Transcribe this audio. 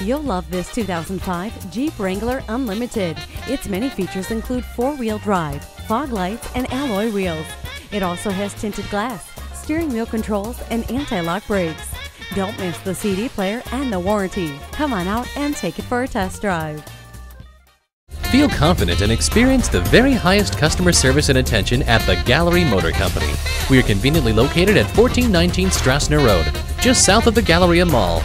You'll love this 2005 Jeep Wrangler Unlimited. Its many features include four-wheel drive, fog lights, and alloy wheels. It also has tinted glass, steering wheel controls, and anti-lock brakes. Don't miss the CD player and the warranty. Come on out and take it for a test drive. Feel confident and experience the very highest customer service and attention at the Gallery Motor Company. We are conveniently located at 1419 Strassner Road, just south of the Galleria Mall.